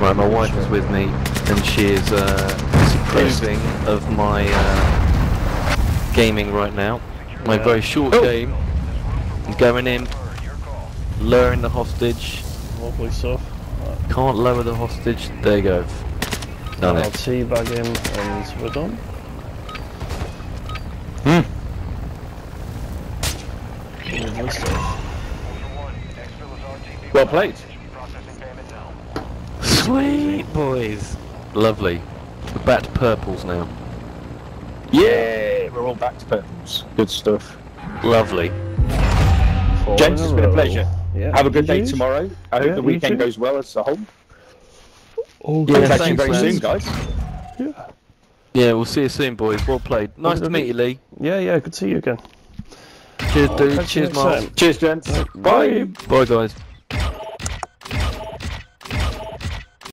Right, my wife is with me, and she is uh, disapproving of my uh, gaming right now. My very short Oh. game. I'm going in, lowering the hostage. Lovely stuff. Can't lower the hostage. There you go. Done I'll it. teabag him and we're done. Hmm. Well played. Sweet boys. Lovely. We're back to purples now. Yeah, we're all back to purples. Good stuff. Lovely. Four Gents, it's been a pleasure. Yeah. Have a good day GGs. tomorrow. I hope Yeah, the weekend goes well as a whole. Oh, Yeah, I'll you thanks, very man. soon, guys. yeah. Yeah, we'll see you soon, boys. Well played. Nice to meet you, Lee. Yeah, yeah, good to see you again. Cheers, I'll dude. Oh, Cheers, next Miles. Cheers, gents. Bye. Bye, guys.